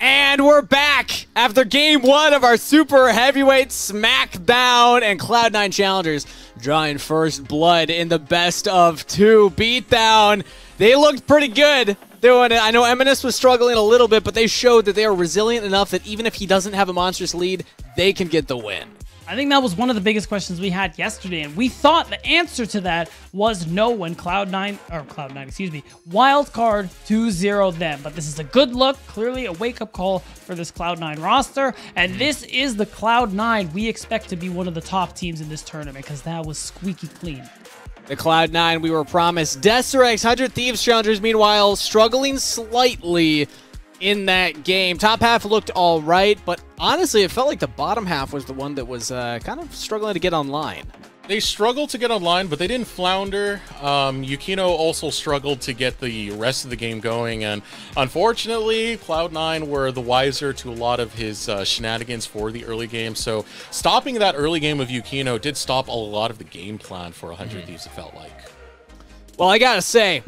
And we're back after game one of our super heavyweight SmackDown and Cloud9 challengers drawing first blood in the best of two beatdown. They looked pretty good doing it. I know EMENES was struggling a little bit, but they showed that they are resilient enough that even if he doesn't have a monstrous lead, they can get the win. I think that was one of the biggest questions we had yesterday, and we thought the answer to that was no when Cloud9, or Cloud9, excuse me, Wildcard 2-0 them. But this is a good look, clearly a wake-up call for this Cloud9 roster, and mm-hmm. this is the Cloud9 we expect to be one of the top teams in this tournament, because that was squeaky clean. The Cloud9 we were promised. Deserex, 100 Thieves challengers, meanwhile, struggling slightly in that game. Top half looked all right, but honestly, it felt like the bottom half was the one that was uh, kind of struggling to get online. They struggled to get online, but they didn't flounder. Um, Yukino also struggled to get the rest of the game going, and unfortunately, Cloud9 were the wiser to a lot of his uh, shenanigans for the early game. So stopping that early game of Yukino did stop a lot of the game plan for 100 mm. Thieves, it felt like. Well, I gotta say,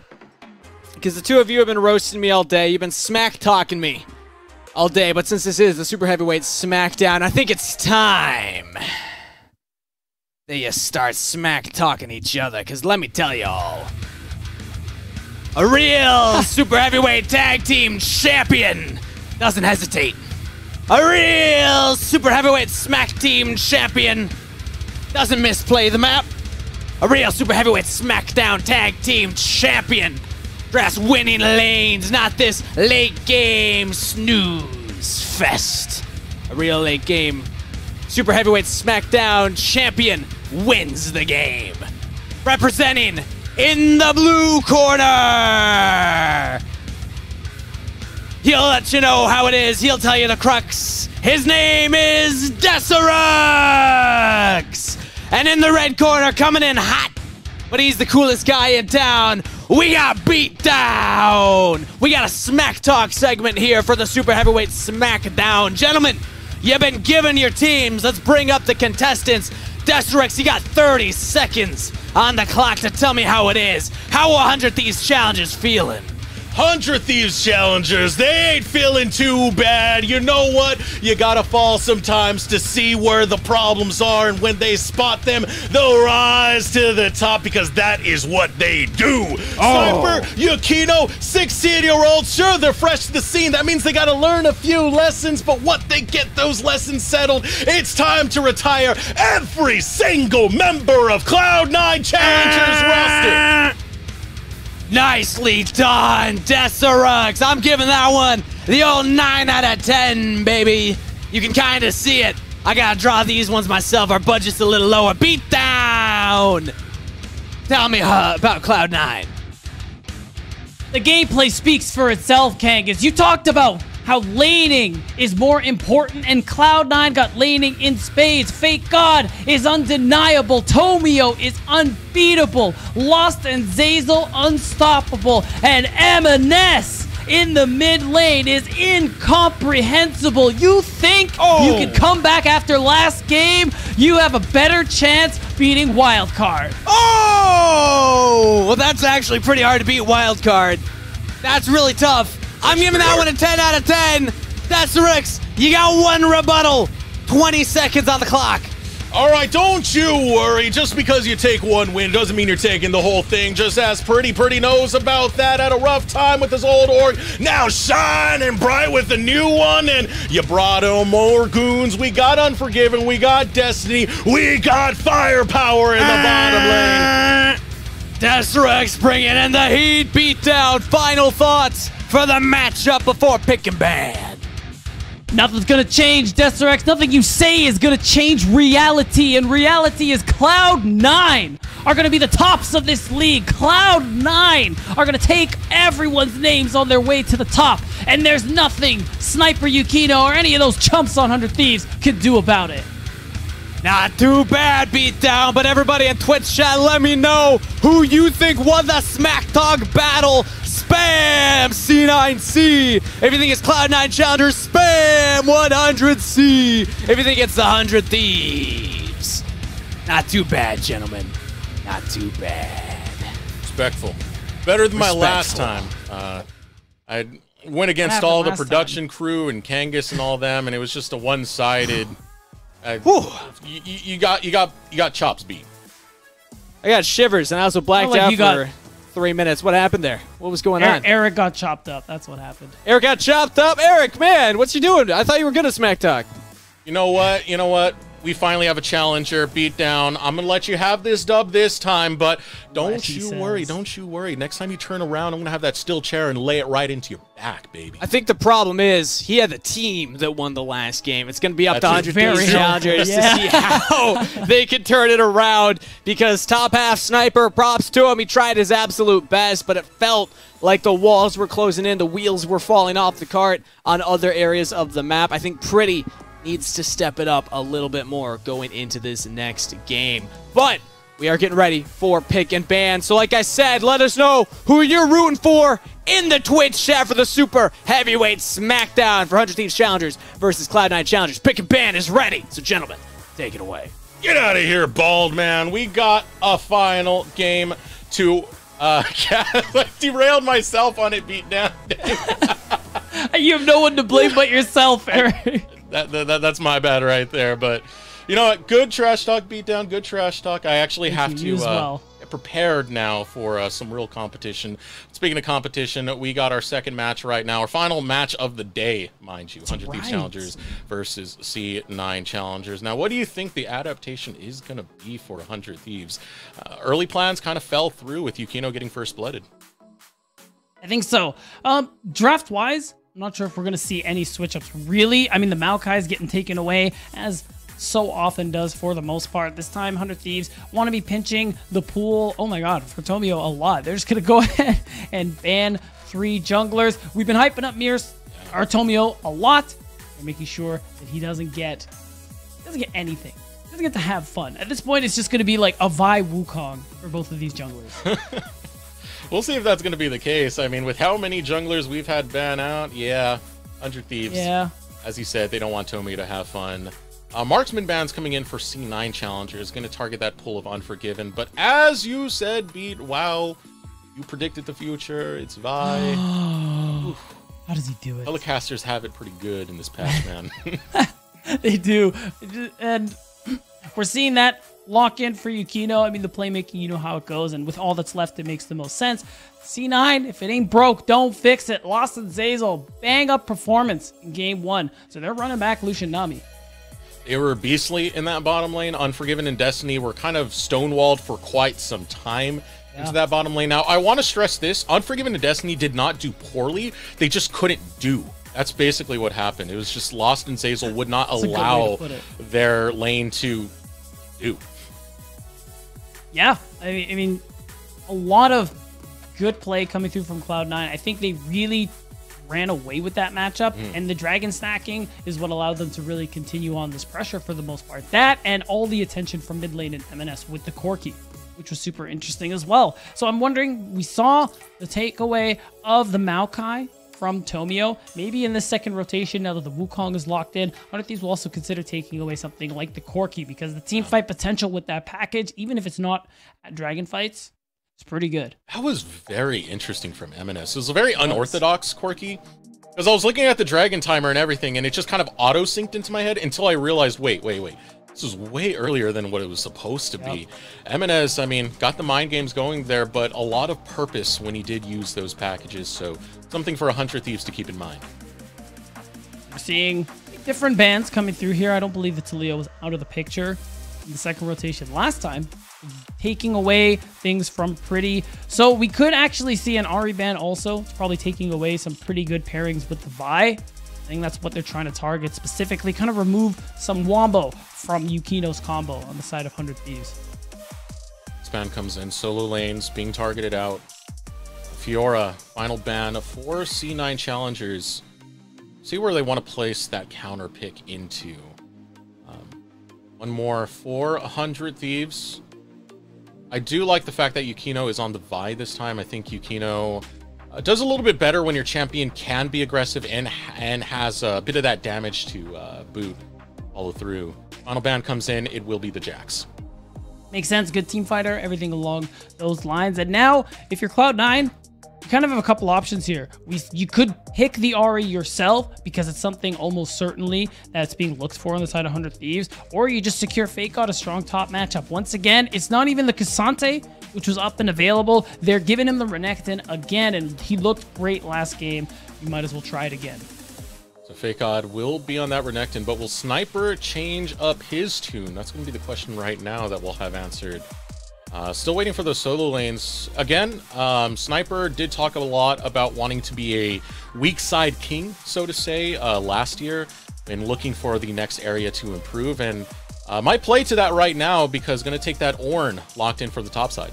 because the two of you have been roasting me all day. You've been smack talking me all day. But since this is the Super Heavyweight SmackDown, I think it's time that you start smack talking each other. Because let me tell y'all, a real Super Heavyweight Tag Team Champion doesn't hesitate. A real Super Heavyweight Smack Team Champion doesn't misplay the map. A real Super Heavyweight SmackDown Tag Team Champion Grass winning lanes, not this late game snooze fest. A real late game Super Heavyweight SmackDown champion wins the game. Representing in the blue corner. He'll let you know how it is. He'll tell you the crux. His name is Deserex. And in the red corner, coming in hot, but he's the coolest guy in town we got beat down. We got a smack talk segment here for the Super Heavyweight SmackDown. Gentlemen, you've been given your teams. Let's bring up the contestants. Deserex, you got 30 seconds on the clock to tell me how it is. How 100 these challenges feeling? 100 Thieves challengers, they ain't feeling too bad. You know what? You gotta fall sometimes to see where the problems are, and when they spot them, they'll rise to the top because that is what they do. Oh. Sniper, Yukino, 16 year olds, sure, they're fresh to the scene. That means they gotta learn a few lessons, but what they get those lessons settled, it's time to retire every single member of Cloud9 Challengers roster. Ah. Nicely done, Deserex. I'm giving that one the old 9 out of 10, baby. You can kind of see it. I gotta draw these ones myself. Our budget's a little lower. Beat down! Tell me uh, about Cloud9. The gameplay speaks for itself, Kangas. You talked about how laning is more important, and Cloud9 got laning in spades. Fake God is undeniable. Tomio is unbeatable. Lost and Zeyzal unstoppable. And EMENES in the mid lane is incomprehensible. You think oh. you can oh. come back after last game? You have a better chance beating Wildcard. Oh! Well, that's actually pretty hard to beat Wildcard. That's really tough. I'm giving that one a 10 out of 10. Deserex. You got one rebuttal. 20 seconds on the clock. All right, don't you worry. Just because you take one win doesn't mean you're taking the whole thing. Just ask Pretty Pretty knows about that. Had a rough time with his old org. Now shining bright with the new one. And you brought him more goons. We got Unforgiven. We got Destiny. We got Firepower in the uh, bottom lane. Deserex bringing in the heat beatdown. Final thoughts for the matchup before picking ban. Nothing's gonna change, Deserex. Nothing you say is gonna change reality, and reality is Cloud9 are gonna be the tops of this league. Cloud9 are gonna take everyone's names on their way to the top, and there's nothing Sniper Yukino or any of those chumps on 100 Thieves can do about it. Not too bad, beatdown, but everybody in Twitch chat, let me know who you think won the Smack Talk battle Spam C9C. If you think it's Cloud9 Challenger, spam 100C. If you think it's the 100 Thieves. Not too bad, gentlemen. Not too bad. Respectful. Better than Respectful. my last time. Uh, I Went against all the last time? production crew and Kangas and all them, and it was just a one-sided. Uh, you, you you got you got you got chops beat. I got shivers, and I also blacked like out you for got- three minutes. What happened there? What was going Er- on? Eric got chopped up. That's what happened. Eric got chopped up. Eric, man, what's you doing? I thought you were good at Smack Talk. You know what? You know what? We finally have a challenger beat down. I'm gonna let you have this dub this time, but don't What he you worry. Don't you worry. Next time you turn around, I'm gonna have that steel chair and lay it right into your back, baby. I think the problem is he had the team that won the last game. It's going to be up to That's 100 very challengers Yeah. to see how they can turn it around. Because top half sniper, props to him. He tried his absolute best, but it felt like the walls were closing in, the wheels were falling off the cart on other areas of the map. I think Pretty needs to step it up a little bit more going into this next game. But we are getting ready for pick and ban. So, like I said, let us know who you're rooting for in the Twitch chat for the Super Heavyweight SmackDown for 100 Thieves Challengers versus Cloud9 Challengers. Pick and ban is ready. So, gentlemen, take it away. Get out of here, bald man. We got a final game to. Uh, I derailed myself on it beat down. You have no one to blame but yourself, Eric. That, that, that's my bad right there. But you know what? Good trash talk beatdown. Good trash talk. I actually have you. to uh, well. prepared now for uh, some real competition. Speaking of competition, we got our second match right now. Our final match of the day, mind you. 100 Thieves right. Challengers versus C9 Challengers. Now, what do you think the adaptation is going to be for 100 Thieves? Uh, early plans kind of fell through with Yukino getting first blooded. I think so. Um, draft wise, I'm not sure if we're gonna see any switch ups. Really, I mean the Maokai is getting taken away as so often does for the most part. This time, Hundred Thieves want to be pinching the pool. Oh my God, for Tomio a lot. They're just gonna go ahead and ban three junglers. We've been hyping up Mirs Artomio a lot. They're making sure that he doesn't get doesn't get anything. Doesn't get to have fun. At this point, it's just gonna be like a Vi Wukong for both of these junglers. We'll see if that's going to be the case. I mean, with how many junglers we've had ban out, yeah, 100 Thieves. yeah. As you said, they don't want Tomio to have fun. Uh, Marksman ban's coming in for C9 challengers, going to target that pool of Unforgiven. But as you said, Beat, wow, you predicted the future. It's Vi. How does he do it? Telecasters have it pretty good in this patch, man. they do. And we're seeing that lock in for Yukino. I mean, the playmaking, you know how it goes. And with all that's left, it makes the most sense. C9, if it ain't broke, don't fix it. Lost and Zeyzal, bang up performance in game one. So they're running back Lucian Nami. they were beastly in that bottom lane. Unforgiven and Destiny were kind of stonewalled for quite some time into that bottom lane. Now, I want to stress this Unforgiven and Destiny did not do poorly, they just couldn't do. That's basically what happened. It was just Lost and Zeyzal would not a good way to allow their lane to do. Yeah, I mean, I mean, a lot of good play coming through from Cloud9. I think they really ran away with that matchup, mm. and the dragon snacking is what allowed them to really continue on this pressure for the most part. That and all the attention from mid lane and EMENES with the Corki, which was super interesting as well. So I'm wondering, we saw the takeaway of the Maokai from Tomio. Maybe in the second rotation, now that the Wukong is locked in, one of these will also consider taking away something like the Corki because the team fight potential with that package, even if it's not Dragon Fights, it's pretty good. That was very interesting from EMENES. It was a very unorthodox Corki. Because I was looking at the dragon timer and everything, and it just kind of auto synced into my head until I realized, wait, wait, wait. This was way earlier than what it was supposed to be. EMENES, I mean, got the mind games going there, but a lot of purpose when he did use those packages. So something for a hundred thieves to keep in mind. We're seeing different bands coming through here. I don't believe that Taliyah was out of the picture in the second rotation last time, taking away things from Pretty. So we could actually see an Ahri band also. It's probably taking away some pretty good pairings with the Vi. I think that's what they're trying to target specifically, kind of remove some Wombo from Yukino's combo on the side of 100 Thieves. Span comes in, solo lanes being targeted out. Fiora, final ban of four C9 challengers. See where they want to place that counter pick into. Um, one more for 100 Thieves. I do like the fact that Yukino is on the Vi this time. I think Yukino uh, does a little bit better when your champion can be aggressive and and has a bit of that damage to uh, boot follow through. Final ban comes in, it will be the Jax. Makes sense. Good team fighter. Everything along those lines. And now, if you're Cloud9, you kind of have a couple options here. We you could pick the Ahri yourself because it's something almost certainly that's being looked for on the side of 100 Thieves, or you just secure Fake God a strong top matchup. Once again, it's not even the K'Sante, which was up and available. They're giving him the Renekton again, and he looked great last game. You might as well try it again. So Fake God will be on that Renekton, but will Sniper change up his tune? That's going to be the question right now that we'll have answered. Uh, still waiting for those solo lanes. Again, um, Sniper did talk a lot about wanting to be a weak side king, so to say, uh, last year, and looking for the next area to improve. And uh, might play to that right now because going to take that Ornn locked in for the top side.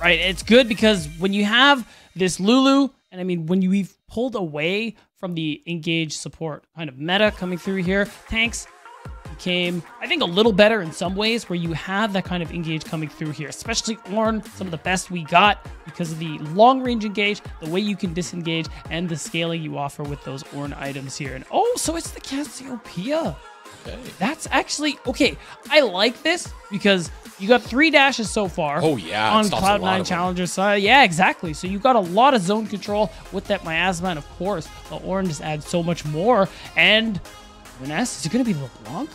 Right. It's good because when you have this Lulu, and I mean, when you've pulled away from the engage support kind of meta coming through here, tanks became, I think, a little better in some ways where you have that kind of engage coming through here, especially Ornn, some of the best we got because of the long range engage, the way you can disengage, and the scaling you offer with those Ornn items here. And oh, so it's the Cassiopeia. Okay. That's actually okay. I like this because you got three dashes so far. Oh, yeah, on Cloud Nine. Challenger side. Yeah, exactly. So you got a lot of zone control with that miasma, and of course the orange just adds so much more. And Vanessa, is it going to be LeBlanc?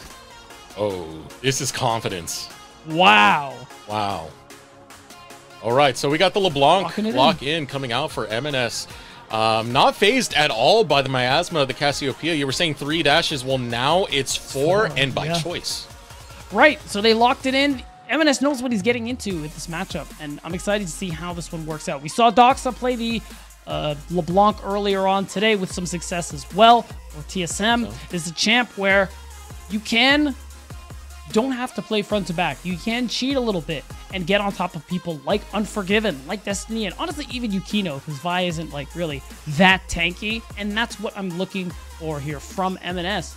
Oh, this is confidence. Wow. Wow. All right, so we got the LeBlanc lock in. coming out for EMENES. Um, not phased at all by the miasma of the Cassiopeia. You were saying three dashes. Well, now it's four, Four, and by yeah. choice. Right. So they locked it in. EMENES knows what he's getting into with this matchup, and I'm excited to see how this one works out. We saw Doxa play the uh, LeBlanc earlier on today with some success as well. Or TSM is a champ where you can don't have to play front to back. You can cheat a little bit and get on top of people like Unforgiven, like Destiny, and honestly even Yukino, because Vi isn't like really that tanky, and that's what I'm looking for here from EMENES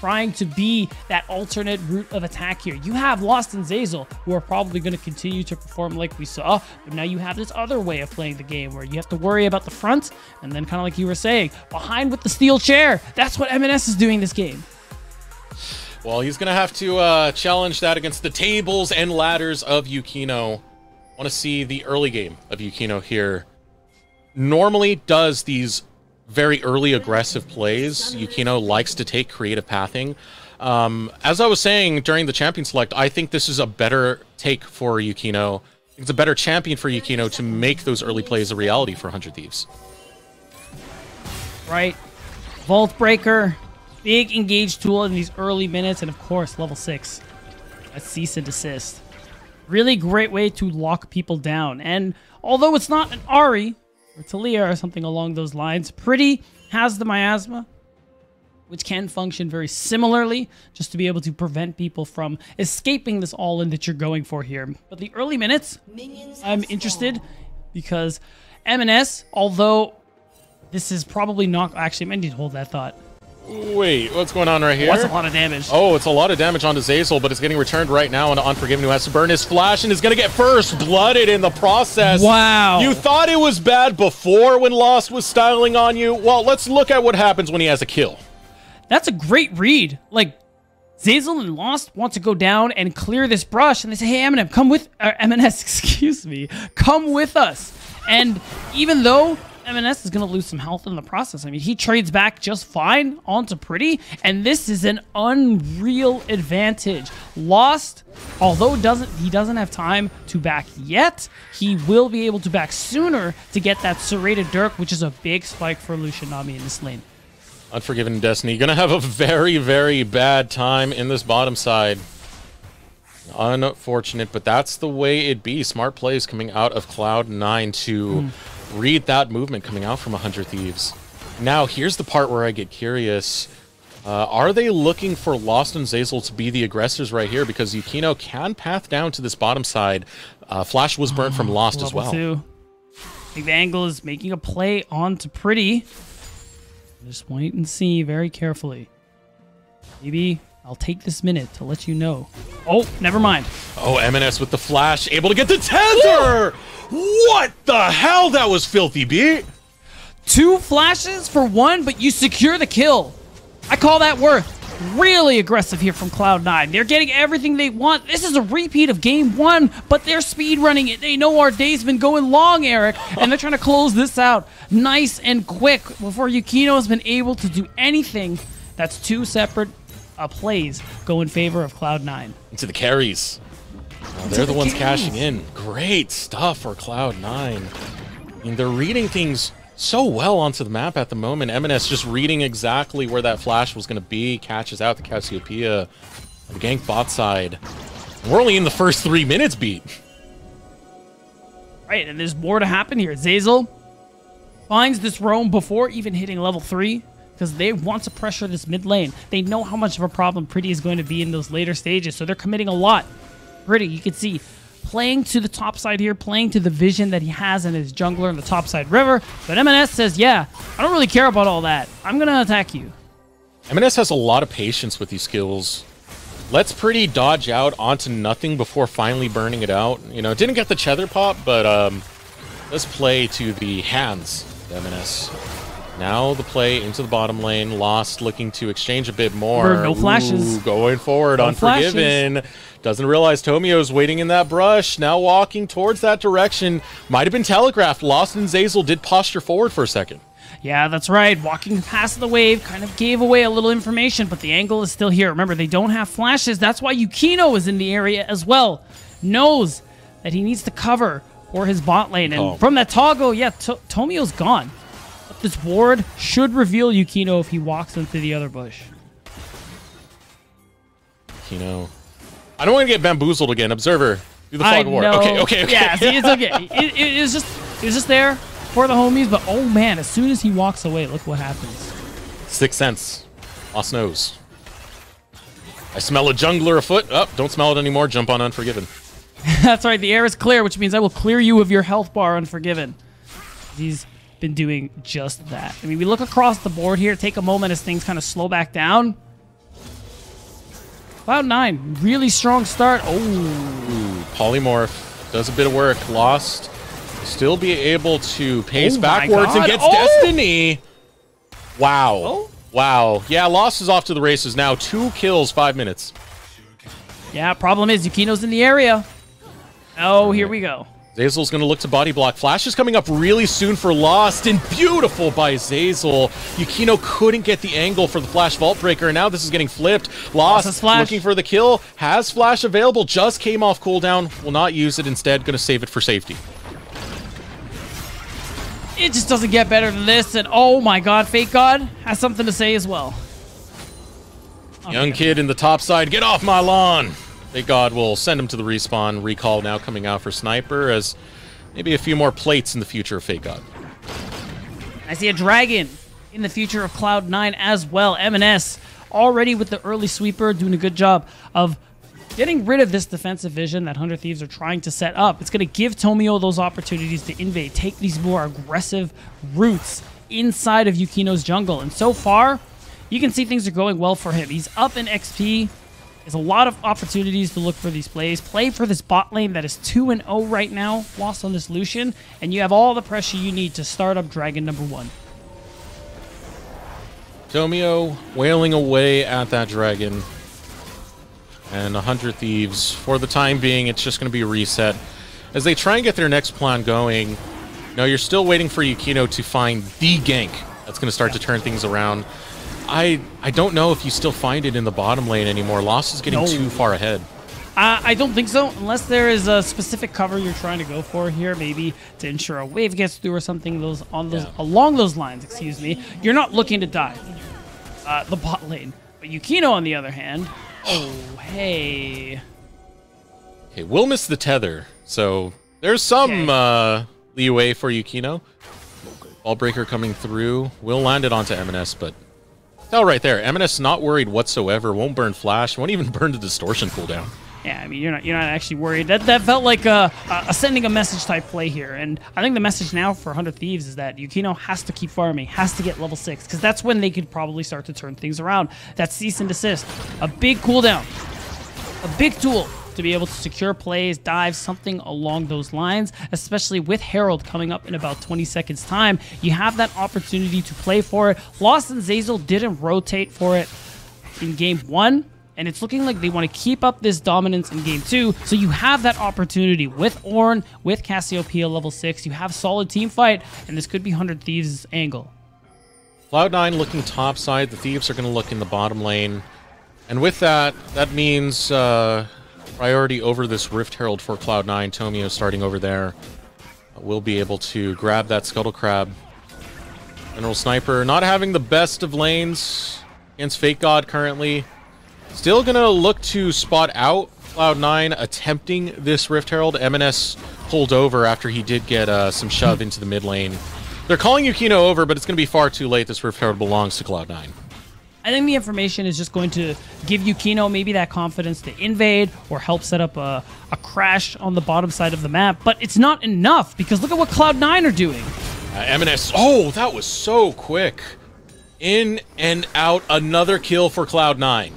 trying to be that alternate route of attack here. You have Lost and Zeyzal, who are probably going to continue to perform like we saw, but now you have this other way of playing the game where you have to worry about the front, and then kind of like you were saying, behind with the steel chair. That's what EMENES is doing this game. Well, he's going to have to uh, challenge that against the tables and ladders of Yukino. want to see the early game of Yukino here. Normally does these very early aggressive plays. Yukino likes to take creative pathing. Um, as I was saying during the champion select, I think this is a better take for Yukino. It's a better champion for Yukino to make those early plays a reality for 100 Thieves. right? Vault Breaker, big engage tool in these early minutes, and of course, level 6. A cease and desist. Really great way to lock people down. And although it's not an Ahri or Taliyah or something along those lines, Pretty has the miasma, which can function very similarly, just to be able to prevent people from escaping this all in that you're going for here. But the early minutes, I'm interested because EMENES, although this is probably not actually. I need to hold that thought. Wait, what's going on right here? That's a lot of damage. Oh, it's a lot of damage onto Zeyzal, but it's getting returned right now onto Unforgiven, who has to burn his flash and is going to get first blooded in the process. Wow. You thought it was bad before when Lost was styling on you? Well, let's look at what happens when he has a kill. That's a great read. Like Zeyzal and Lost want to go down and clear this brush, and they say, "Hey, Eminem, come with uh, EMENES. Excuse me, come with us." And even though EMENES is going to lose some health in the process, I mean, he trades back just fine onto Pretty, and this is an unreal advantage. Lost, although doesn't he doesn't have time to back yet, he will be able to back sooner to get that serrated Dirk, which is a big spike for Lucian Nami in this lane. Unforgiven Destiny gonna have a very, very bad time in this bottom side. Unfortunate, but that's the way it be. Smart plays coming out of Cloud9 to hmm. Read that movement coming out from 100 Thieves. Now, here's the part where I get curious. Uh, are they looking for Lost and Zeyzal to be the aggressors right here? Because Yukino can path down to this bottom side. Uh, Flash was burnt from Lost as well. Two. I think the angle is making a play onto Pretty. Just wait and see very carefully. Maybe I'll take this minute to let you know. Oh, never mind. Oh, EMENES with the flash, able to get the tether! What the hell? That was filthy, beat. Two flashes for one, but you secure the kill. I call that worth. really aggressive here from Cloud9. They're getting everything they want. This is a repeat of game one, but they're speed running it. They know our day's been going long, Eric, and they're trying to close this out nice and quick before Yukino has been able to do anything. That's two separate uh, plays go in favor of Cloud9. Into the carries. Oh, they're the, ones carries. cashing in. Great stuff for Cloud9. I mean, they're reading things so well onto the map at the moment. EMENES just reading exactly where that flash was going to be, catches out the Cassiopeia, the gank bot side. We're only in the first three minutes beat. Right, and there's more to happen here. Zeyzal finds this roam before even hitting level 3 because they want to pressure this mid lane. They know how much of a problem Pretty is going to be in those later stages, so they're committing a lot. Pretty, you can see, playing to the top side here, playing to the vision that he has in his jungler in the top side river. But EMENES says, yeah, I don't really care about all that. I'm going to attack you. EMENES has a lot of patience with these skills. Let's pretty dodge out onto nothing before finally burning it out. You know, didn't get the Cheddar pop, but um, let's play to the hands, EMENES. Now the play into the bottom lane. Lost looking to exchange a bit more. no flashes. Ooh, going forward, no Unforgiven. Flashes. Doesn't realize Tomio's waiting in that brush. Now walking towards that direction. Might have been telegraphed. Lost and Zeyzal did posture forward for a second. Yeah, that's right. Walking past the wave kind of gave away a little information, but the angle is still here. Remember, they don't have flashes. That's why Yukino is in the area as well. Knows that he needs to cover for his bot lane. And oh. from that toggle, yeah, to Tomio's gone. This ward should reveal Yukino if he walks into the other bush. Yukino I don't want to get bamboozled again. Observer, do the fog war. Okay, okay, okay. Yeah, see, it's okay. it, it, it, was just, it was just there for the homies. But oh man, as soon as he walks away, look what happens. Sixth sense. Lost knows. I smell a jungler afoot. Oh, don't smell it anymore. Jump on Unforgiven. That's right. The air is clear, which means I will clear you of your health bar Unforgiven. He's been doing just that. I mean, we look across the board here, take a moment as things kind of slow back down. Cloud9, really strong start. Oh. Polymorph does a bit of work. Lost. Still be able to pace oh backwards and gets oh. Destiny. Wow. Oh. Wow. Yeah, Lost is off to the races now. Two kills, five minutes. Yeah, problem is Yukino's in the area. Oh, here we go. Zeyzal's going to look to body block. Flash is coming up really soon for Lost, and beautiful by Zeyzal. Yukino couldn't get the angle for the Flash Vault Breaker, and now this is getting flipped. Lost looking for the kill, has Flash available, just came off cooldown, will not use it instead, going to save it for safety. It just doesn't get better than this, and oh my god, Fake God has something to say as well. Young kid in the top side, get off my lawn! Thank God we'll send him to the respawn. Recall now coming out for Sniper as maybe a few more plates in the future of Fake God. I see a Dragon in the future of Cloud9 as well. EMENES already with the early sweeper doing a good job of getting rid of this defensive vision that Hundred Thieves are trying to set up. It's going to give Tomio those opportunities to invade, take these more aggressive routes inside of Yukino's jungle. And so far, you can see things are going well for him. He's up in XP. There's a lot of opportunities to look for these plays. Play for this bot lane that is 2-0 right now, lost on this Lucian, and you have all the pressure you need to start up Dragon number one. Tomio wailing away at that dragon. And 100 Thieves, for the time being, it's just going to be a reset. As they try and get their next plan going, no, you're still waiting for Yukino to find the gank that's going to start to turn things around. I I don't know if you still find it in the bottom lane anymore. Lost is getting no. too far ahead. Uh, I don't think so, unless there is a specific cover you're trying to go for here, maybe to ensure a wave gets through or something. Those on those yeah. along those lines, excuse me. You're not looking to die. Uh, the bot lane, but Yukino on the other hand. Oh hey. Okay, we'll miss the tether, so there's some okay. uh, leeway for Yukino. Vault Breaker coming through. We'll land it onto EMENES, but Tell right there, EMENES not worried whatsoever. Won't burn flash. Won't even burn the distortion cooldown. Yeah, I mean you're not you're not actually worried. That that felt like a, a sending a message type play here, and I think the message now for Hundred Thieves is that Yukino has to keep farming, has to get level six, because that's when they could probably start to turn things around. That cease and desist, a big cooldown, a big tool to be able to secure plays, dives, something along those lines, especially with Herald coming up in about 20 seconds time. You have that opportunity to play for it. Lost and Zeyzal didn't rotate for it. in game one. And it's looking like they want to keep up this dominance in game two. So you have that opportunity with Ornn, with Cassiopeia level six. You have solid team fight, and this could be 100 Thieves' angle. Cloud9 looking top side. The Thieves are going to look in the bottom lane. And with that, that means uh, priority over this Rift Herald for Cloud9. Tomio starting over there. Will be able to grab that Scuttle Crab. General Sniper not having the best of lanes against Fake God currently. Still going to look to spot out Cloud9 attempting this Rift Herald. EMENES pulled over after he did get uh, some shove into the mid lane. They're calling Yukino over, but it's going to be far too late. This Rift Herald belongs to Cloud9. I think the information is just going to give Yukino maybe that confidence to invade or help set up a, a crash on the bottom side of the map. But it's not enough because look at what Cloud9 are doing. Uh, EMENES, oh, that was so quick. In and out, another kill for Cloud9.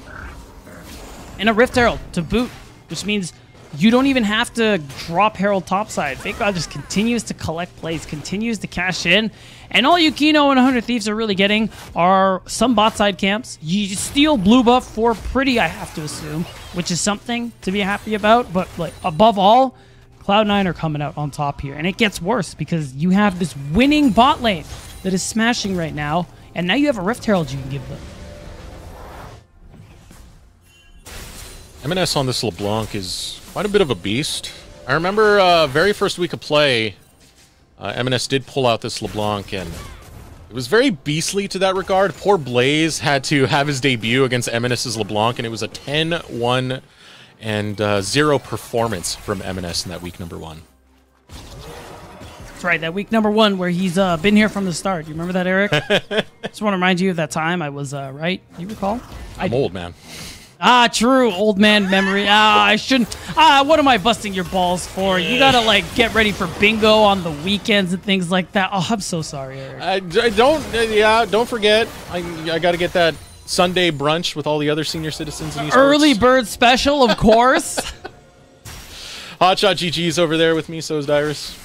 And a Rift Herald to boot, which means you don't even have to drop Herald topside. Fake God just continues to collect plays, continues to cash in. And all Yukino and 100 Thieves are really getting are some bot side camps. You steal blue buff for pretty, I have to assume, which is something to be happy about. But like above all, Cloud9 are coming out on top here. And it gets worse because you have this winning bot lane that is smashing right now. And now you have a Rift Herald you can give them. EMENES on this LeBlanc is quite a bit of a beast. I remember uh, very first week of play, uh, EMENES did pull out this LeBlanc, and it was very beastly to that regard. Poor Blaze had to have his debut against EMENES's LeBlanc, and it was a 10-1 and uh, zero performance from EMENES in that week number one. That's right, that week number one where he's uh, been here from the start. You remember that, Eric? Just want to remind you of that time I was uh, right. You recall? I'm old, man. Ah, true, old man memory. Ah, I shouldn't. Ah, what am I busting your balls for? You gotta like get ready for bingo on the weekends and things like that. Oh, I'm so sorry, Eric. I, I don't. Uh, yeah, don't forget. I I got to get that Sunday brunch with all the other senior citizens in esports. Early bird special, of course. Hotshot GG's over there with me. So is Dyrus.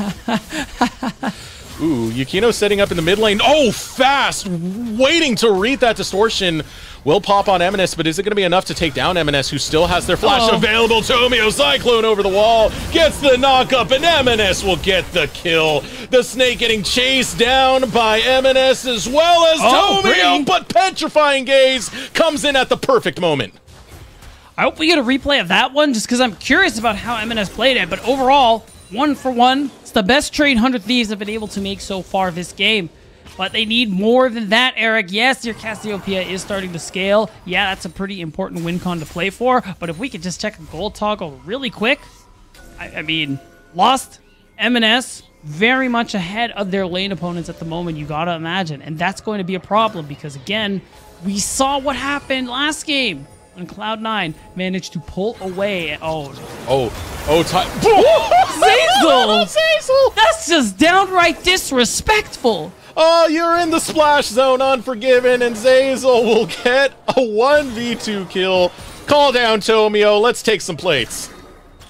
Ooh, Yukino setting up in the mid lane. Oh, fast! Waiting to read that distortion. Will pop on EMENES, but is it going to be enough to take down EMENES, who still has their flash Uh-oh. available? Tomio Cyclone over the wall, gets the knockup, and EMENES will get the kill. The snake getting chased down by EMENES as well as Oh, Tomio, but Petrifying Gaze comes in at the perfect moment. I hope we get a replay of that one just because I'm curious about how EMENES played it. But overall, one for one, it's the best trade 100 Thieves have been able to make so far this game. But they need more than that, Eric. Yes, your Cassiopeia is starting to scale. Yeah, that's a pretty important win con to play for. But if we could just check a gold toggle really quick, I, I mean, Lost, EMENES, very much ahead of their lane opponents at the moment, you gotta imagine. And that's going to be a problem because, again, we saw what happened last game when Cloud9 managed to pull away. Oh, Oh, oh, time. Zeyzal! Zeyzal! That's just downright disrespectful! Oh, you're in the splash zone, Unforgiven, and Zeyzal will get a 1v2 kill. Call down Tomio. Let's take some plates.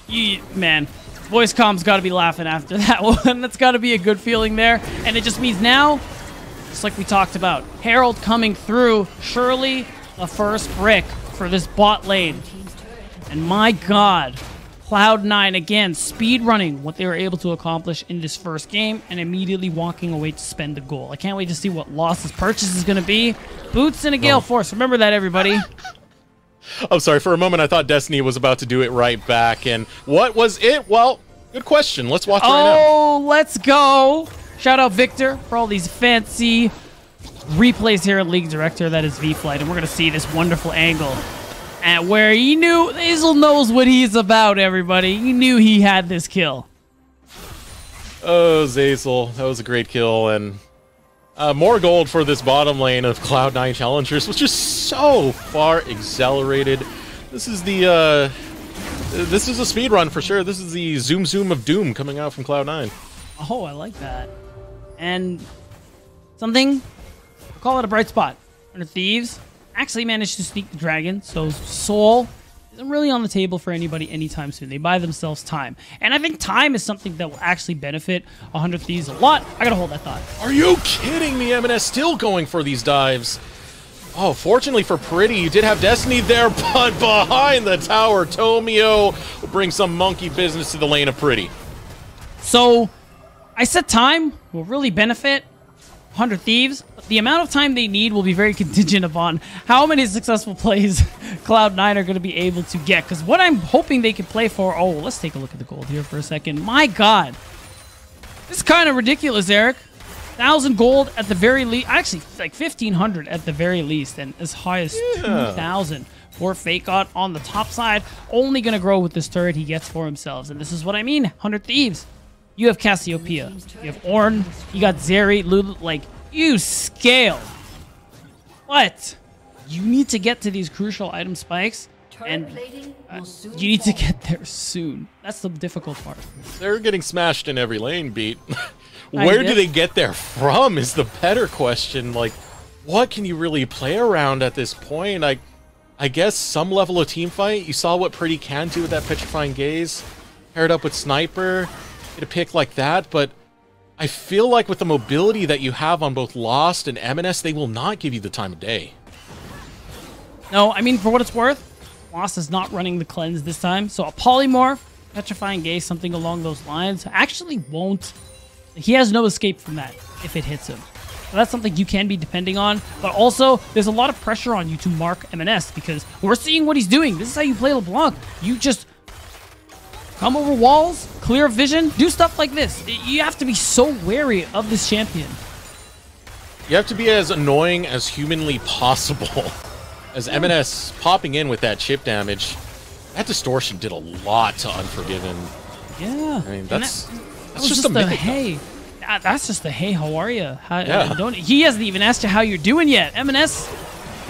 You, man, voice com's gotta be laughing after that one. That's gotta be a good feeling there. And it just means now, just like we talked about, Herald coming through, surely the first brick for this bot lane. And my god, Cloud9 again, speed running what they were able to accomplish in this first game and immediately walking away to spend the goal. I can't wait to see what Lost's purchase is going to be. Boots and a Gale Force. Remember that, everybody. I'm sorry, for a moment I thought Destiny was about to do it right back. And what was it? Well, good question. Let's watch it right now. Oh, let's go. Shout out Victor for all these fancy replays here at League Director. That is V-Flight. And we're going to see this wonderful angle at where he knew, Zeyzal knows what he's about, everybody. He knew he had this kill. Oh, Zeyzal. That was a great kill. And uh, more gold for this bottom lane of Cloud9 Challengers, which is so far accelerated. This is the, uh, this is a speed run for sure. This is the Zoom Zoom of Doom coming out from Cloud9. Oh, I like that. And something, call it a bright spot. Under Thieves actually managed to sneak the dragon, so Soul isn't really on the table for anybody anytime soon. They buy themselves time. And I think time is something that will actually benefit 100 Thieves a lot. I gotta hold that thought. Are you kidding me? EMENES still going for these dives. Oh, fortunately for Pretty, you did have Destiny there, but behind the tower, Tomio will bring some monkey business to the lane of Pretty. So, I said time will really benefit 100 Thieves. The amount of time they need will be very contingent upon how many successful plays Cloud9 are going to be able to get. Because what I'm hoping they can play for... Oh, let's take a look at the gold here for a second. My God. This is kind of ridiculous, Eric. 1,000 gold at the very least. Actually, like 1,500 at the very least. And as high as Yeah. 2,000 for Fake God on the top side. Only going to grow with this turret he gets for himself. And this is what I mean. 100 Thieves. You have Cassiopeia. You have Ornn. You got Zeri. Lulu. Like, you scale. What? you need to get to these crucial item spikes. And uh, you need to get there soon. That's the difficult part. They're getting smashed in every lane beat. Where do they get there from is the better question. Like, what can you really play around at this point? I, I guess some level of team fight. You saw what Pretty can do with that petrifying gaze, paired up with Sniper, get a pick like that. But I feel like with the mobility that you have on both Lost and EMENES, they will not give you the time of day. No, I mean, for what it's worth, Lost is not running the cleanse this time. So a polymorph, petrifying gaze, something along those lines, actually won't. He has no escape from that if it hits him. So that's something you can be depending on. But also, there's a lot of pressure on you to mark EMENES because we're seeing what he's doing. This is how you play LeBlanc. You just come over walls, clear vision, do stuff like this. You have to be so wary of this champion. You have to be as annoying as humanly possible. As EMENES popping in with that chip damage, that distortion did a lot to Unforgiven. Yeah. I mean, that's that- that's That was just, just a mythic. hey. That- That's just the hey. How are you? How, uh, Yeah. Don't he hasn't even asked you how you're doing yet. EMENES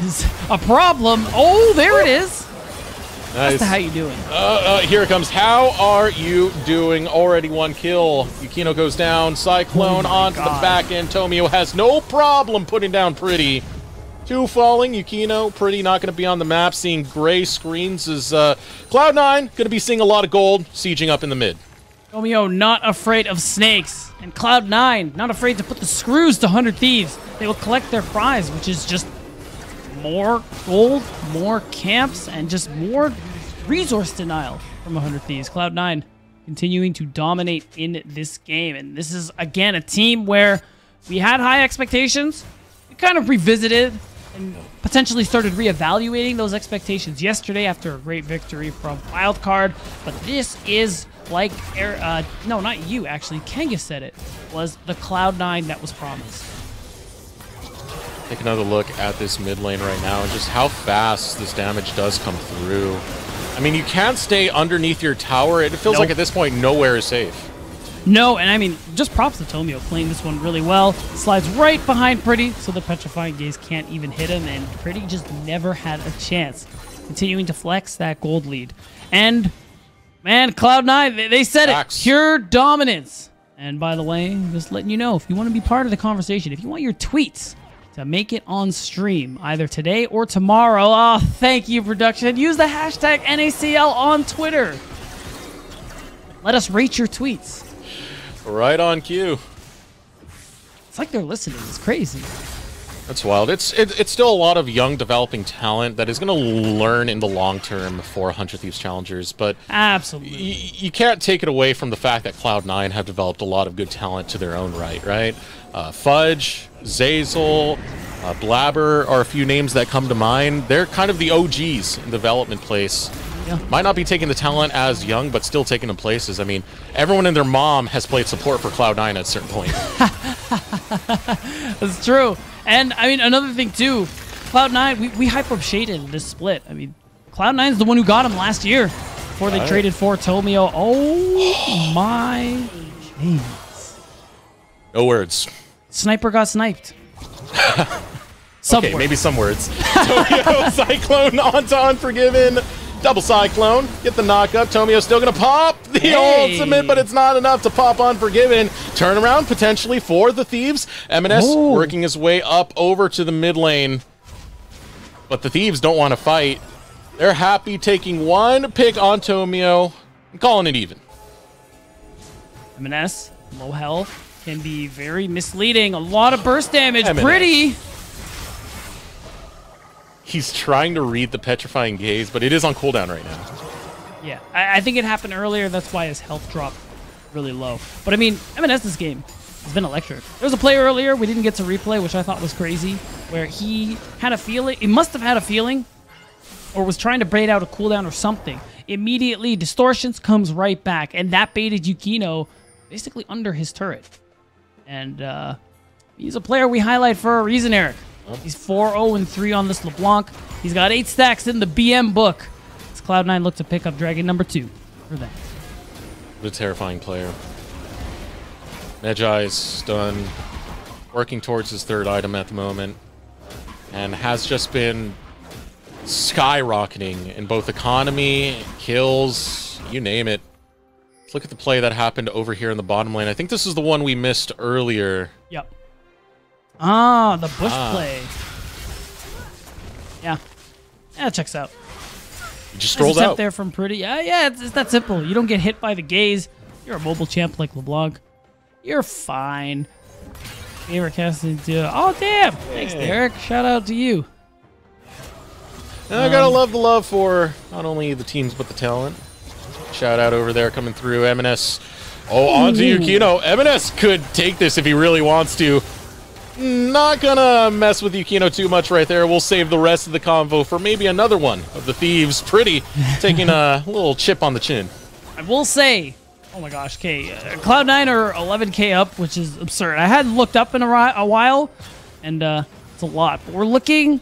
is a problem. Oh, there it is. Nice. That's the how you doing. Uh, uh, here it comes. How are you doing? Already one kill. Yukino goes down. Cyclone Oh onto the back end. Tomio has no problem putting down Pretty. Two falling. Yukino, Pretty not going to be on the map. Seeing gray screens is uh, Cloud9 going to be seeing a lot of gold sieging up in the mid. Tomio not afraid of snakes, and Cloud Nine not afraid to put the screws to Hundred Thieves. They will collect their prize, which is just more gold, more camps, and just more resource denial from 100 Thieves. Cloud Nine continuing to dominate in this game, and this is again a team where we had high expectations. We kind of revisited and potentially started reevaluating those expectations yesterday after a great victory from Wildcard. But this is like, Er- uh, no, not you actually. Kanga said it was the Cloud Nine that was promised. Take another look at this mid lane right now and just how fast this damage does come through. I mean, you can't stay underneath your tower. It feels Nope. like at this point, nowhere is safe. No, and I mean, just props to Tomio playing this one really well. Slides right behind Pretty, so the Petrifying Gaze can't even hit him, and Pretty just never had a chance. Continuing to flex that gold lead. And, man, Cloud9, they, they said Facts. it. Pure dominance. And by the way, just letting you know, if you want to be part of the conversation, if you want your tweets to make it on stream either today or tomorrow, oh, thank you, production. Use the hashtag NACL on Twitter. Let us rate your tweets. Right on cue. It's like they're listening. It's crazy. That's wild. It's it, it's still a lot of young developing talent that is going to learn in the long term for 100 Thieves Challengers, but Absolutely. y- you can't take it away from the fact that Cloud9 have developed a lot of good talent to their own right, right? Uh, Fudge, Zeyzal, uh, Blaber are a few names that come to mind. They're kind of the OGs in development place. Yeah. Might not be taking the talent as young, but still taking them places. I mean, everyone and their mom has played support for Cloud9 at a certain point. That's true. And I mean, another thing too, Cloud9, we, we hype up Shaden this split. I mean, Cloud9's the one who got him last year before they Right. traded for Tomio. Oh my. No words. Sniper got sniped. Okay, Subword. maybe some words. Tomio, Cyclone onto Unforgiven. Double Cyclone. Get the knock up. Tomio still going to pop the Hey. ultimate, but it's not enough to pop Unforgiven. Turnaround potentially for the Thieves. EMENES working his way up over to the mid lane. But the Thieves don't want to fight. They're happy taking one pick on Tomio and calling it even. EMENES, low health, can be very misleading. A lot of burst damage. Pretty. He's trying to read the petrifying gaze, but it is on cooldown right now. Yeah, I, I think it happened earlier. That's why his health dropped really low. But I mean, EMENES's game has been electric. There was a play earlier we didn't get to replay, which I thought was crazy, where he had a feeling. He must have had a feeling, or was trying to bait out a cooldown or something. Immediately, distortions comes right back, and that baited Yukino basically under his turret. And uh, he's a player we highlight for a reason, Eric. He's 4-0 and 3 on this LeBlanc. He's got eight stacks in the BM book. As Cloud9 look to pick up Dragon number two for that? What a terrifying player. Mejai's done working towards his third item at the moment and has just been skyrocketing in both economy, kills, you name it. Let's look at the play that happened over here in the bottom lane. I think this is the one we missed earlier. Yep. Ah, the bush Ah. play. Yeah. Yeah, it checks out. He just Nice strolls out. there from Pretty. Yeah, yeah, it's, it's that simple. You don't get hit by the gaze. You're a mobile champ like LeBlanc. You're fine. Favorite casting to Oh damn! Thanks. Derek. Shout out to you. And I gotta Um, love the love for not only the teams but the talent. Shout out over there coming through. EMENES. Oh, on to Ooh. Yukino. EMENES could take this if he really wants to. Not gonna mess with Yukino too much right there. We'll save the rest of the convo for maybe another one of the thieves. Pretty taking a little chip on the chin. I will say, oh my gosh, okay, uh, Cloud9 are 11k up, which is absurd. I hadn't looked up in a, ri- a while, and uh, it's a lot. But we're looking.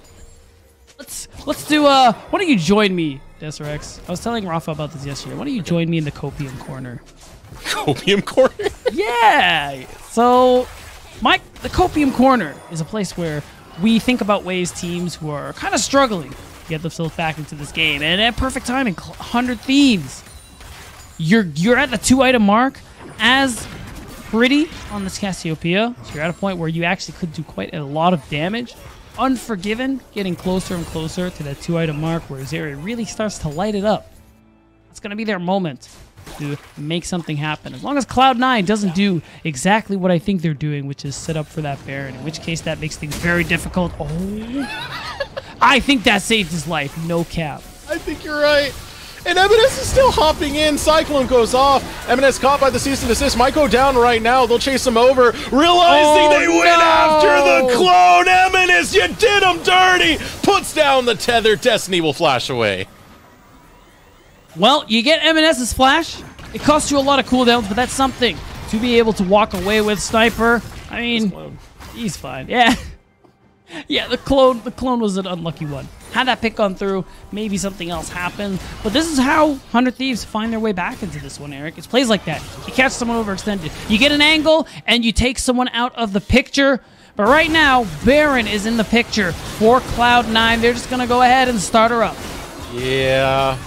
Let's let's do. Uh, why don't you join me, Desrex? I was telling Rafa about this yesterday. Why don't you join me in the copium corner? Copium corner. Yeah. So, Mike, the Copium Corner is a place where we think about ways teams who are kind of struggling get themselves back into this game. And at perfect timing, 100 Thieves. You're you're at the two item mark as pretty on this Cassiopeia. So you're at a point where you actually could do quite a lot of damage. Unforgiven, getting closer and closer to that two item mark where Zeri really starts to light it up. It's going to be their moment to make something happen. As long as Cloud9 doesn't do exactly what I think they're doing, which is set up for that Baron, in which case that makes things very difficult. Oh. I think that saved his life. No cap. I think you're right. And EMENES is still hopping in. Cyclone goes off. EMENES caught by the cease and desist. Might go down right now. They'll chase him over. Realizing Oh, they went after the clone. EMENES, you did him dirty. Puts down the tether. Destiny will flash away. Well, you get EMENES's flash. It costs you a lot of cooldowns, but that's something to be able to walk away with. Sniper, I mean, he's fine. Yeah. Yeah, the clone the clone was an unlucky one. Had that pick gone through, maybe something else happened. But this is how 100 Thieves find their way back into this one, Eric. It's plays like that. You catch someone overextended. You get an angle, and you take someone out of the picture. But right now, Baron is in the picture for Cloud9. They're just going to go ahead and start her up. Yeah.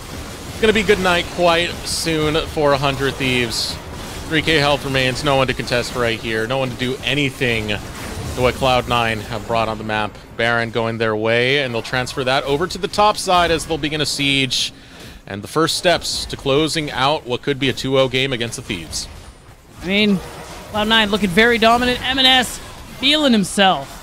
Gonna be good night quite soon for 100 Thieves. 3k health remains. No one to contest right here. No one to do anything to what Cloud9 have brought on the map. Baron going their way, and they'll transfer that over to the top side as they'll begin a siege. And the first steps to closing out what could be a 2-0 game against the Thieves. I mean, Cloud9 looking very dominant. EMENES feeling himself.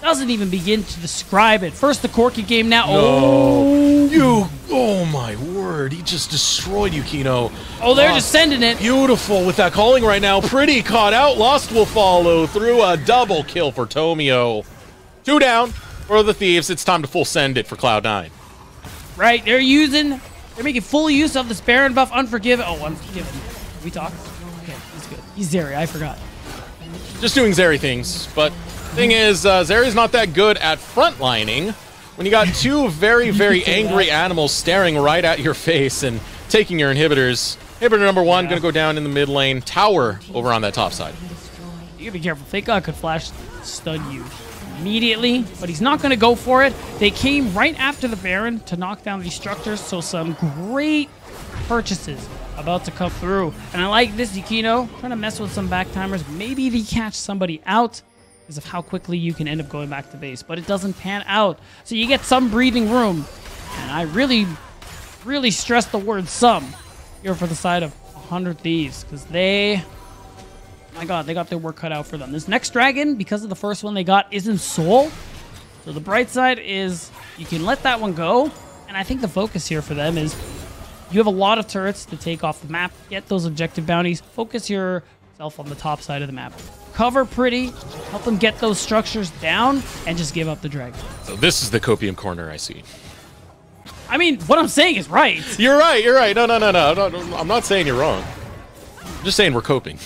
Doesn't even begin to describe it. First the Corki game, now. Oh, You, oh my word, he just destroyed Yukino. oh, they're Lost just sending it. Beautiful with that calling right now. Pretty caught out. Lost will follow through a double kill for Tomio. Two down for the Thieves. It's time to full send it for Cloud9. Right, they're using, they're making full use of this Baron buff. Unforgiven. Oh, Unforgiven. We talk. Okay, he's good. He's Zeri. I forgot. Just doing Zeri things. But thing is, uh, Zeri's not that good at frontlining. When you got two very, very angry animals staring right at your face and taking your inhibitors. Inhibitor number one Yeah. gonna go down in the mid lane. Tower over on that top side. You gotta be careful. Fake God could flash stun you immediately, but he's not gonna go for it. They came right after the Baron to knock down these structures, so some great purchases about to come through. And I like this Yukino trying to mess with some back timers. Maybe they catch somebody out because of how quickly you can end up going back to base, but it doesn't pan out. So you get some breathing room. And I really, really stress the word some here for the side of 100 Thieves because they my god, they got their work cut out for them. This next dragon, because of the first one they got, isn't Soul. So the bright side is you can let that one go. And I think the focus here for them is you have a lot of turrets to take off the map, get those objective bounties, focus yourself on the top side of the map. Cover pretty, help them get those structures down, and just give up the dragon. So this is the copium corner I see. I mean, what I'm saying is right. You're right. You're right. No, no, no, no. I'm not saying you're wrong. I'm just saying we're coping.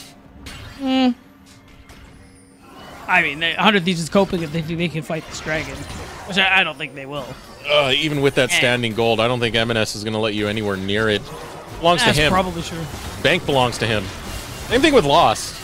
I mean, 100 Thieves is coping if they think they can fight this dragon, which I, I don't think they will. Uh, even with that Eh. standing gold, I don't think EMENES is going to let you anywhere near it. Belongs That's to him. probably true. Bank belongs to him. Same thing with Lost.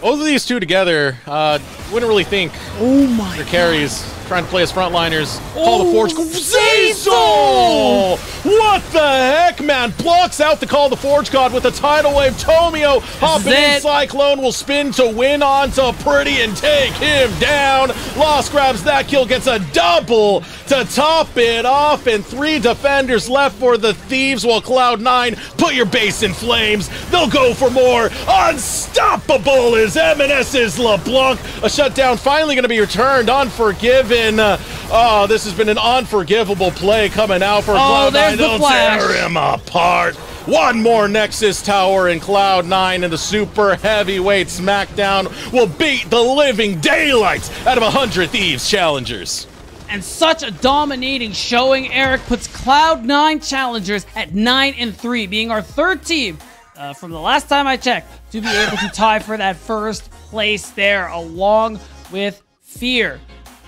Both of these two together, uh, wouldn't really think Oh my their carries trying to play as frontliners. Call the Oh, Forge. Zeyzal! What the heck, man? Blocks out the Call the Forge God with a tidal wave. Tomio hopping in. Cyclone will spin to win onto Pretty and take him down. Lost grabs that kill, gets a double to top it off, and three defenders left for the Thieves while Cloud9 put your base in flames. They'll go for more. Unstoppable is EMENES's LeBlanc. A shutdown finally going to be returned. Unforgiven. Uh, oh, this has been an unforgivable play coming out for Oh, Cloud9. there's the They'll flash. tear him apart. One more Nexus Tower in Cloud9 and the Super Heavyweight SmackDown will beat the living daylights out of a 100 Thieves challengers. and such a dominating showing. Eric puts Cloud9 challengers at 9 and 3, being our third team uh, from the last time I checked to be able to tie for that first place there, along with Fear.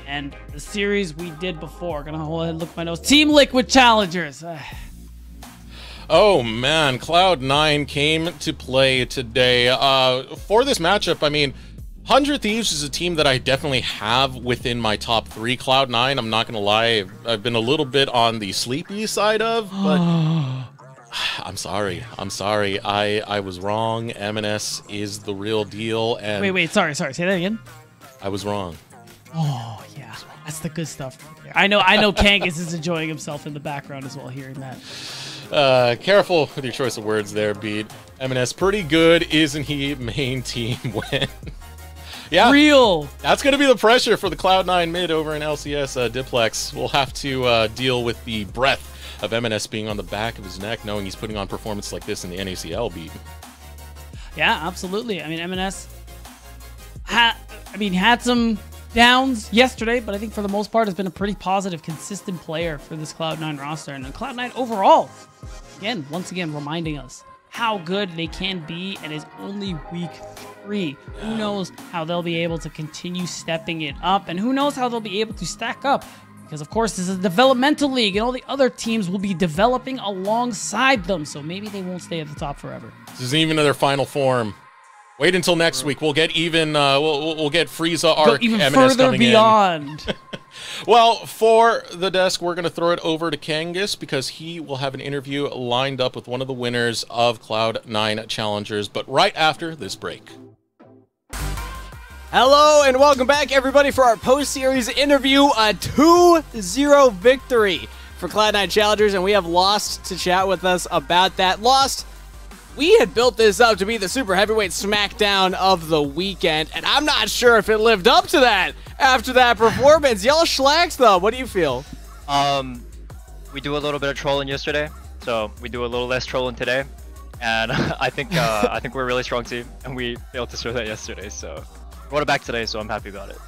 And the series we did before. Gonna hold ahead and look at my nose. Team Liquid Challengers. Oh man, Cloud9 came to play today. Uh, for this matchup, I mean, 100 Thieves is a team that I definitely have within my top three. Cloud9, I'm not gonna lie, I've, I've been a little bit on the sleepy side of, but I'm sorry. I'm sorry. I I was wrong. EMENES is the real deal, and wait, wait, sorry, sorry. Say that again. I was wrong. Oh yeah, that's the good stuff. right. I know, I know. Kangas is enjoying himself in the background as well, hearing that. Uh, careful with your choice of words there, Beat. EMENES pretty good, isn't he? Main team win. yeah, Real. that's going to be the pressure for the Cloud9 mid over in LCS uh, Diplex. We'll have to uh, deal with the breath of EMENES being on the back of his neck, knowing he's putting on performance like this in the NACL beat. Yeah, absolutely. I mean, EMENES had, I mean, had some downs yesterday, but I think for the most part has been a pretty positive, consistent player for this Cloud9 roster. And Cloud9 overall, again, once again, reminding us how good they can be and is only week three. Who knows how they'll be able to continue stepping it up and who knows how they'll be able to stack up. Because of course this is a developmental league and all the other teams will be developing alongside them. So maybe they won't stay at the top forever. This isn't even their final form. Wait until next week. We'll get even. Uh, we'll, we'll- we'll get Frieza Go arc. even EMENES further coming beyond. Well, for the desk, we're going to throw it over to Kangas because he will have an interview lined up with one of the winners of Cloud9 Challengers, but right after this break. Hello and welcome back, everybody, for our post-series interview. A 2-0 victory for Cloud9 Challengers, and we have Lost to chat with us about that. Lost, we had built this up to be the super heavyweight SmackDown of the weekend, and I'm not sure if it lived up to that after that performance. Y'all schlags, though. What do you feel? Um, we do a little bit of trolling yesterday, so we do a little less trolling today, and I think uh, I think we're a really strong team, and we failed to show that yesterday. So brought it back today, so I'm happy about it.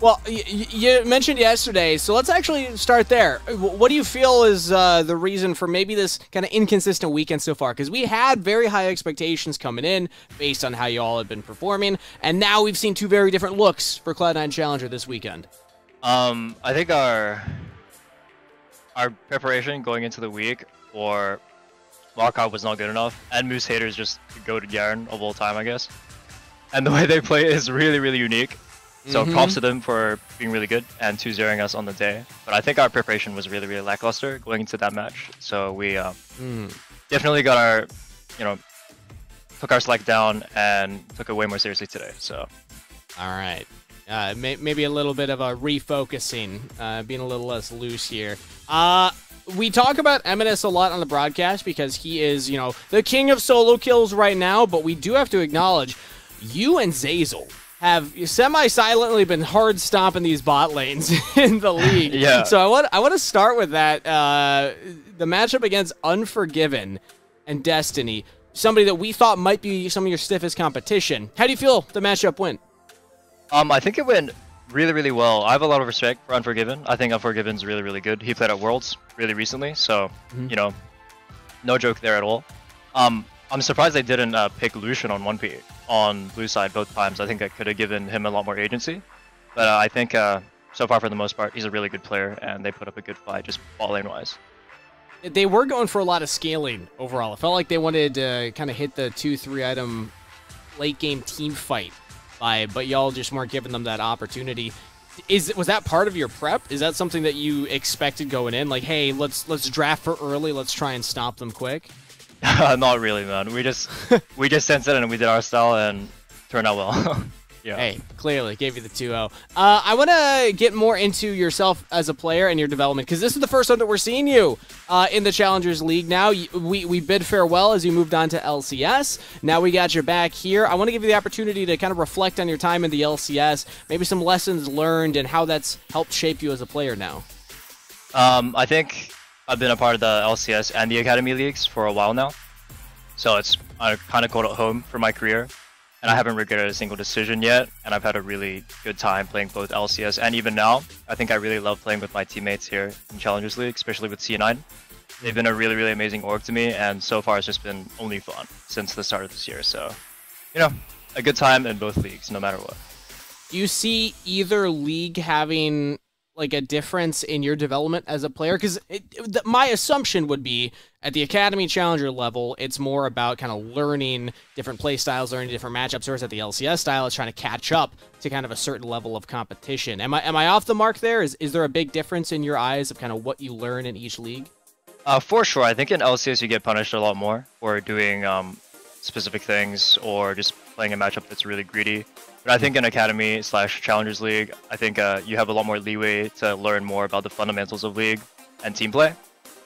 Well, you mentioned yesterday, so let's actually start there. What do you feel is uh, the reason for maybe this kind of inconsistent weekend so far? Because we had very high expectations coming in based on how you all had been performing, and now we've seen two very different looks for Cloud9 Challenger this weekend. Um, I think our our preparation going into the week for Lockout was not good enough, and Moose haters just go to Garen of all time, I guess. And the way they play is really, really unique. So props to them for being really good and 2-0ing us on the day. But I think our preparation was really, really lackluster going into that match. So we uh, definitely got our, you know, took our slack down and took it way more seriously today. So All right. Uh, may- maybe a little bit of a refocusing, uh, being a little less loose here. Uh, we talk about EMENES a lot on the broadcast because he is, you know, the king of solo kills right now, but we do have to acknowledge you and Zeyzal have semi-silently been hard stomping these bot lanes in the league. Yeah. So I want I want to start with that. Uh, the matchup against Unforgiven and Destiny, somebody that we thought might be some of your stiffest competition. How do you feel the matchup went? Um, I think it went really, really well. I have a lot of respect for Unforgiven. I think Unforgiven's really, really good. He played at Worlds really recently, so you know, no joke there at all. Um, I'm surprised they didn't uh, pick Lucian on one P on blue side both times. I think that could have given him a lot more agency. But uh, I think uh, so far, for the most part, he's a really good player, and they put up a good fight, just ball lane wise. They were going for a lot of scaling overall. It felt like they wanted to kind of hit the two, three item late game team fight by, but y'all just weren't giving them that opportunity. Is was that part of your prep? Is that something that you expected going in? Like, hey, let's let's draft for early. Let's try and stop them quick. Not really, man. We just we just sensed it and we did our style and turned out well. yeah. Hey, clearly gave you the 2-0. Uh, I want to get more into yourself as a player and your development because this is the first time that we're seeing you uh, in the Challengers League. Now we we bid farewell as you moved on to LCS. Now we got your back here. I want to give you the opportunity to kind of reflect on your time in the LCS, maybe some lessons learned and how that's helped shape you as a player now. Um, I think I've been a part of the LCS and the Academy Leagues for a while now. So it's uh, kind of called it home for my career. And I haven't regretted a single decision yet. And I've had a really good time playing both LCS and even now. I think I really love playing with my teammates here in Challengers League, especially with C9. They've been a really, really amazing org to me. And so far, it's just been only fun since the start of this year. So, you know, a good time in both leagues, no matter what. Do you see either league having like a difference in your development as a player? Because my assumption would be at the Academy Challenger level, it's more about kind of learning different play styles, learning different matchups. Whereas at the LCS style, it's trying to catch up to kind of a certain level of competition. Am I am I off the mark there? Is is there a big difference in your eyes of kind of what you learn in each league? Uh, for sure. I think in LCS you get punished a lot more for doing um, specific things or just playing a matchup that's really greedy. But I think in Academy slash Challengers League, I think uh, you have a lot more leeway to learn more about the fundamentals of League and team play.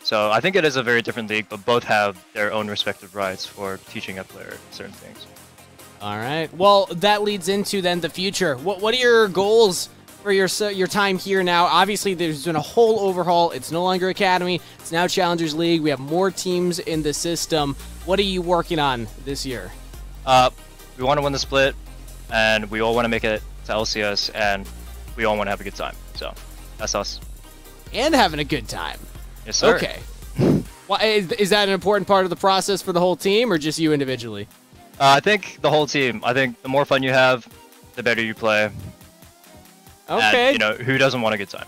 So I think it is a very different league, but both have their own respective rights for teaching a player certain things. All right. Well, that leads into then the future. What what are your goals for your your time here now? Obviously, there's been a whole overhaul. It's no longer Academy. It's now Challengers League. We have more teams in the system. What are you working on this year? Uh, we want to win the split, and we all want to make it to LCS, and we all want to have a good time. So that's us. And having a good time. Yes, sir. Okay. Why is, is that an important part of the process for the whole team, or just you individually? Uh, I think the whole team. I think the more fun you have, the better you play. Okay. And, you know, who doesn't want a good time?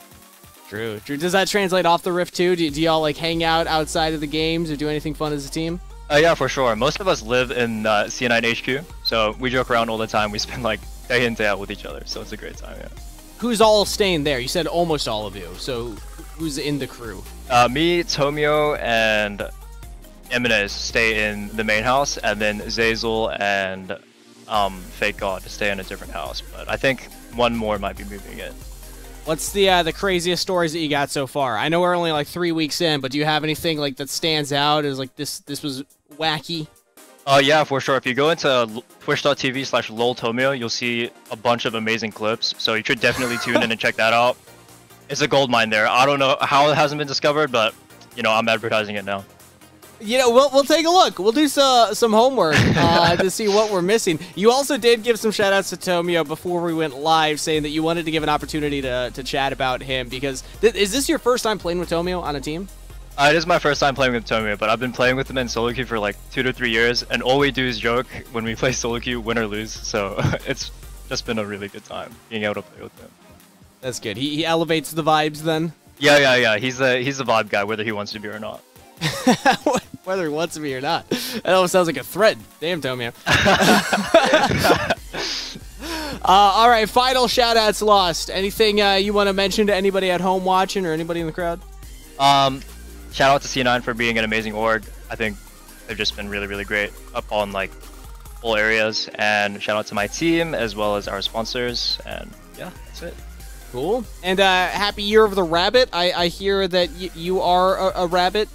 True. True. Does that translate off the rift too? Do, do y'all like hang out outside of the games or do anything fun as a team? Uh, yeah, for sure. Most of us live in uh, C9 HQ, so we joke around all the time. We spend like day in day out with each other, so it's a great time. Yeah. Who's all staying there? You said almost all of you. So who's in the crew? Uh, me, Tomio, and EMENES stay in the main house, and then Zeyzal and um, Fake God stay in a different house. But I think one more might be moving in. What's the uh, the craziest stories that you got so far? I know we're only like three weeks in, but do you have anything like that stands out as like this this was wacky? Oh yeah, for sure. If you go into twitch.tv slash loltomio, you'll see a bunch of amazing clips. So you should definitely tune in and check that out. It's a gold mine there. I don't know how it hasn't been discovered, but you know I'm advertising it now. You know, we'll, we'll take a look. We'll do some some homework uh, to see what we're missing. You also did give some shout outs to Tomio before we went live, saying that you wanted to give an opportunity to, to chat about him because th- is this your first time playing with Tomio on a team? Uh, it is my first time playing with Tomio, but I've been playing with him in solo queue for like two to three years, and all we do is joke when we play solo queue, win or lose. So it's just been a really good time being able to play with him. That's good. He, he elevates the vibes then. Yeah, yeah, yeah. He's the he's the vibe guy, whether he wants to be or not. Whether he wants to be or not. That almost sounds like a threat. Damn, Tomio. uh, all right, final shout outs lost. Anything uh, you want to mention to anybody at home watching or anybody in the crowd? Um, shout out to C9 for being an amazing org. I think they've just been really, really great up on like all areas. And shout out to my team as well as our sponsors. And yeah, that's it. Cool. And uh, happy year of the rabbit. I, I hear that y- you are a, a rabbit.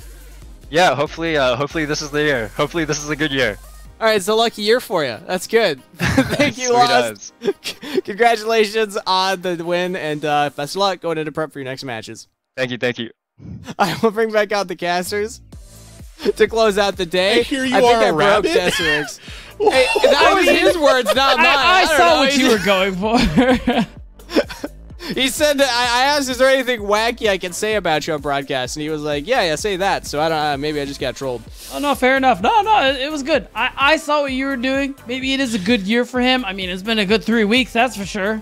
Yeah, hopefully, uh, hopefully this is the year. Hopefully this is a good year. All right, it's a lucky year for you. That's good. Thank you, Lost. Congratulations on the win, and uh, best of luck going into prep for your next matches. Thank you, thank you. I will bring back out the casters to close out the day. I you I think I broke. Deserix. hey, that was his words, not mine. I, I don't saw know. what you were going for. He said, that- I, I asked, is there anything wacky I can say about you on broadcast? And he was like, yeah, yeah, say that. So I don't know, maybe I just got trolled. oh no, fair enough. No, no, it, it was good. I, I saw what you were doing. Maybe it is a good year for him. I mean, it's been a good three weeks, that's for sure.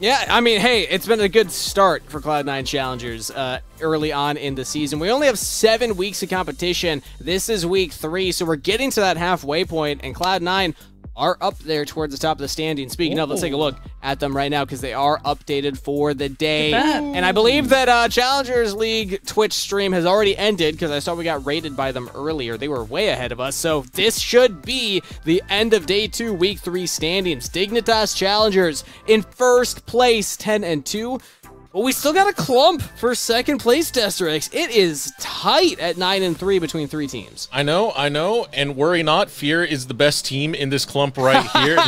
Yeah, I mean, hey, it's been a good start for Cloud9 Challengers uh, early on in the season. We only have seven weeks of competition. This is week three, so we're getting to that halfway point, and Cloud9 are up there towards the top of the standing. Speaking of, let's take a look at them right now because they are updated for the day. Look at that. And I believe that uh, Challengers League Twitch stream has already ended because I saw we got rated by them earlier. They were way ahead of us. So this should be the end of day two, week three standings. Dignitas Challengers in first place, 10 and 2. But we still got a clump for second place, Desterix. It is tight at 9 and 3 between three teams. I know, I know, and worry not. Fear is the best team in this clump right here.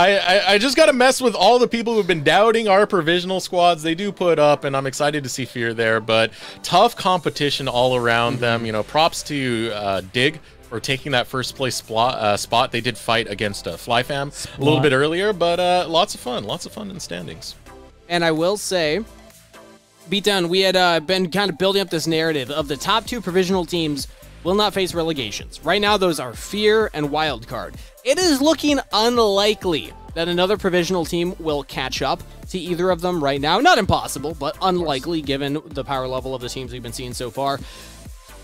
I, I, I just got to mess with all the people who've been doubting our provisional squads. They do put up, and I'm excited to see Fear there. But tough competition all around them. You know, props to uh, Dig for taking that first place spot. Uh, spot. They did fight against uh, Flyfam a little bit earlier, but uh, lots of fun. Lots of fun in standings. And I will say, Beatdown, we had uh, been kind of building up this narrative of the top two provisional teams will not face relegations. Right now, those are Fear and Wildcard. It is looking unlikely that another provisional team will catch up to either of them right now. Not impossible, but unlikely given the power level of the teams we've been seeing so far.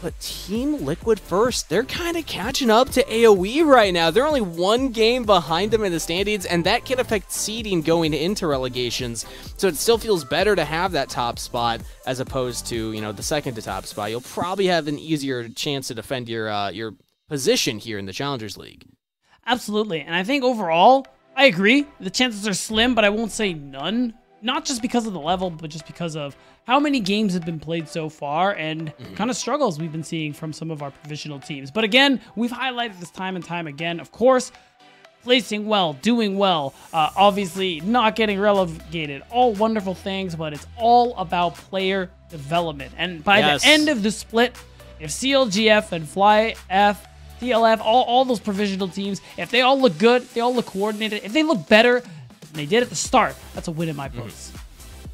But Team Liquid First, they're kind of catching up to AoE right now. They're only one game behind them in the standings, and that can affect seeding going into relegations. So it still feels better to have that top spot as opposed to you know the second to top spot. You'll probably have an easier chance to defend your uh, your position here in the Challengers League. Absolutely. And I think overall, I agree. The chances are slim, but I won't say none. Not just because of the level, but just because of how many games have been played so far and kind of struggles we've been seeing from some of our provisional teams. But again, we've highlighted this time and time again. Of course, placing well, doing well, uh, obviously not getting relegated, all wonderful things, but it's all about player development. And by Yes. the end of the split, if CLGF and Fly F, TLF, all, all those provisional teams, if they all look good, if they all look coordinated, if they look better than they did at the start, that's a win in my books.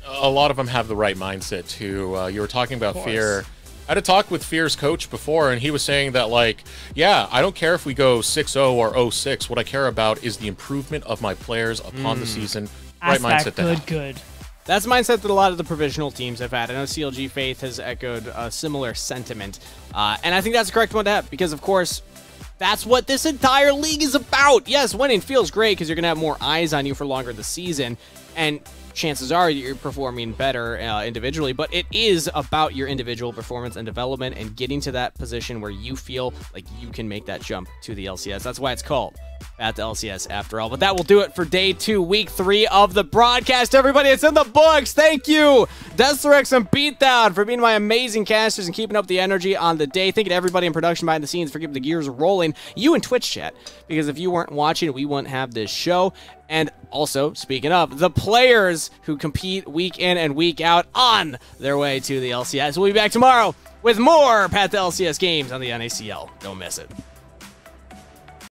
a lot of them have the right mindset too. Uh, you were talking about fear. I had a talk with Fear's coach before, and he was saying that, like, yeah, I don't care if we go 6 0 or 06. What I care about is the improvement of my players upon the season. Right Ask mindset that to good, have. good. That's the mindset that a lot of the provisional teams have had. I know CLG Faith has echoed a similar sentiment. Uh, and I think that's the correct one to have because, of course, that's what this entire league is about. Yes, winning feels great because you're going to have more eyes on you for longer the season. And chances are you're performing better uh, individually, but it is about your individual performance and development and getting to that position where you feel like you can make that jump to the LCS. That's why it's called at the LCS after all. But that will do it for day two, week three of the broadcast. Everybody, it's in the books. Thank you, Deslarex and Beatdown, for being my amazing casters and keeping up the energy on the day. Thank you to everybody in production behind the scenes for keeping the gears rolling. You in Twitch chat, because if you weren't watching, we wouldn't have this show. And also, speaking of, the players who compete week in and week out on their way to the LCS. We'll be back tomorrow with more Path to LCS games on the NACL. Don't miss it.